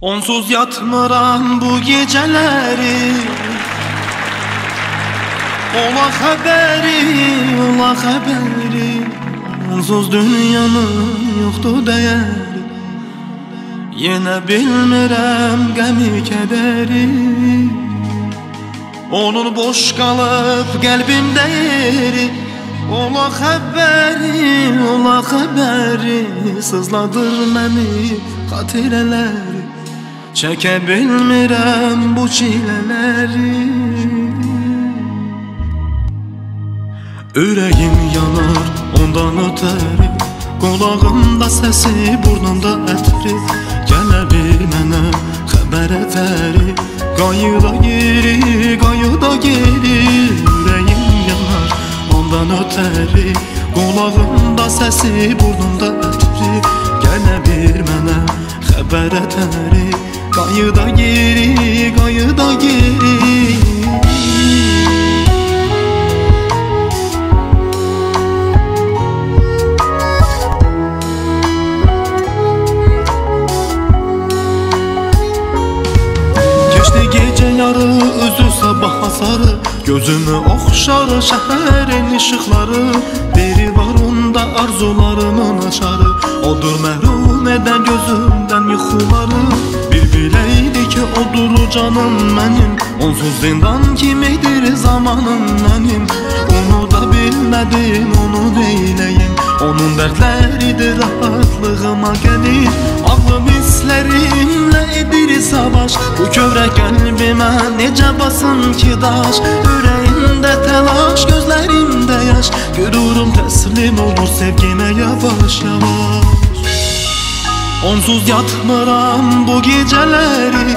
Onsuz yatmıram bu geceleri Ola haberi, ola haberi Onsuz dünyanın yoktu değeri Yine bilmirəm qəmi kədəri Onun boş qalıb qəlbimdə yeri Ola xəbəri, ola xəbəri Sızladır məni xatirələri Çəkə bilmirəm bu çilələri Ürəyim yanar ondan ötəri Qolağımda səsi, burnumda ətri Gələ bir mənə xəbər ətəri Qayıda geri, qayıda geri. Ürəyim yanar ondan ötəri Qolağımda səsi, burnumda ətri Gələ bir mənə xəbər ətəri Qayıda geri, qayıda geri Keçdi gece yarı özü sabah hasarı Gözümü oxşar şəhərin işıqları Biri var onda arzularımın açarı Odur məhrum edən gözümdən yuxuları odur canım benim. Onsuz zindan kimidir zamanım benim. Onu da bilmedim onu beyleyim Onun dertleridir rahatlığıma gelir Aklım hislerimle edir savaş. Bu kövre kalbime nece basın ki daş. Yüreğimde telaş gözlerimde yaş. Gururum teslim olur sevgime yavaş yavaş. Onsuz yatmıram bu geceleri.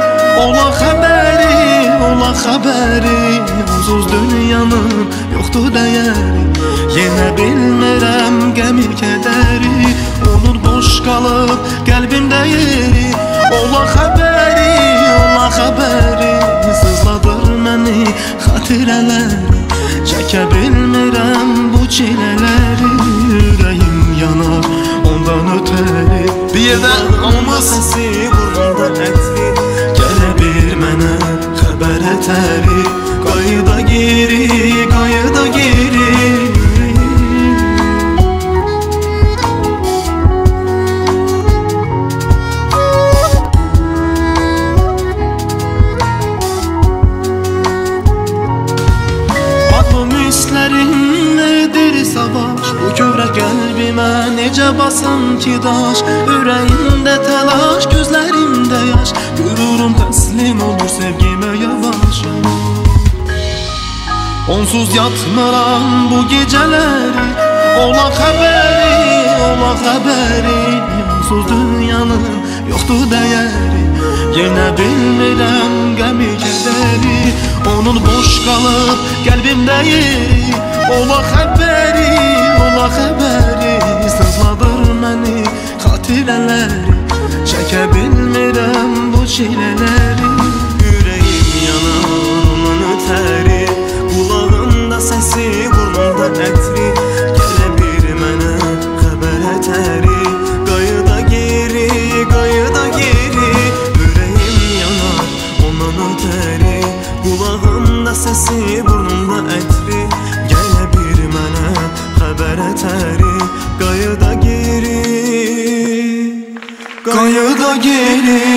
Xəbəri Onsuz dünyanın yoxdur dəyəri Yenə bilmirəm qəmi kədəri Onun boş qalıb qəlbimdə yeri Ola xəbəri, ola xəbəri Sızladır məni xatirələri. Çəkə bilmirəm bu çilələri Ürəyim yanar ondan ötəri. Bir yerdə anımız Səsi burnunda ətri. Gələ bir mənə bereteri. Kayda geri, kayda geri Atmamüşlerin nedir savaş? Bu kövrek kalbime nece basan ki daş? Yüreğinde telaş güzel Onsuz yatmıram bu gecələri Ola xəbəri, ola xəbəri Onsuz dünyanın yoxdur dəyəri Yenə bilmirəm qəmi kədəri Onun boş qalıb qəlbimdə yeri Ola xəbəri, ola xəbəri Sızladır məni xatirələri Çəkə bilmirəm bu çilələri xəbər ətəri Qayıda geri, qayıda geri. Ürəyim yanar ondan ötəri Qulağımda səsi burnunda ətri Gələ bir mənə xəbər ətəri Qayıda geri Qayıda geri